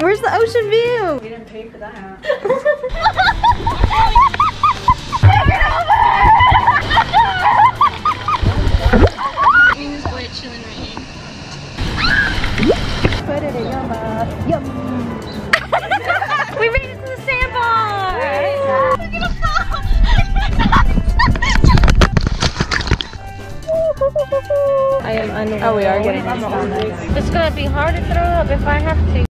Where's the ocean view? We didn't pay for that. Me. Put it in your mouth. Yum. we made it to the sandbar. We're gonna fall. I am unaware. Oh, we are getting this. It's gonna be hard to throw up if I have to.